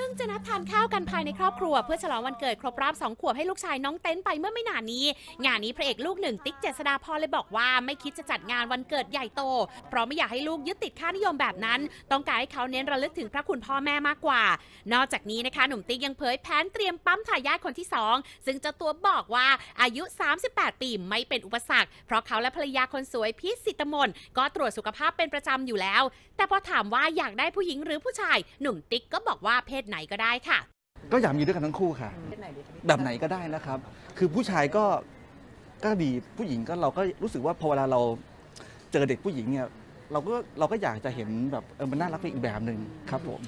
เพิ่งจะนัดทานข้าวกันภายในครอบครัว เพื่อฉลองวันเกิดครบรอบ2ขวบให้ลูกชายน้องเต้นไปเมื่อไม่นานนี้ งานนี้พระเอกลูกหนึ่งติ๊กเจษดาพรเลยบอกว่าไม่คิดจะจัดงานวันเกิดใหญ่โต เพราะไม่อยากให้ลูกยึดติดค่านิยมแบบนั้น ต้องการให้เขาเน้นระลึกถึงพระคุณพ่อแม่มากกว่า นอกจากนี้นะคะหนุ่มติ๊กยังเผยแผนเตรียมปั๊มทายาทคนที่ 2 ซึ่งเจ้าตัวบอกว่าอายุ 38 ปีไม่เป็นอุปสรรค เพราะเขาและภรรยาคนสวยพิสิตมนก็ตรวจสุขภาพเป็นประจำอยู่แล้ว แต่พอถามว่าอยากได้ผู้หญิงหรือผู้ชาย หนุ่มติ๊กก็บอกว่าเพศไหนก็ได้ค่ะ ก็อยากมีด้วยกันทั้งคู่ค่ะ แบบไหนก็ได้นะครับ คือผู้ชายก็ก็ดีผู้หญิงก็เราก็รู้สึกว่าพอเวลาเราเจอเด็กผู้หญิงเนี่ยเราก็เราก็อยากจะเห็นแบบเออมันน่ารักไปอีกแบบหนึ่งครับผม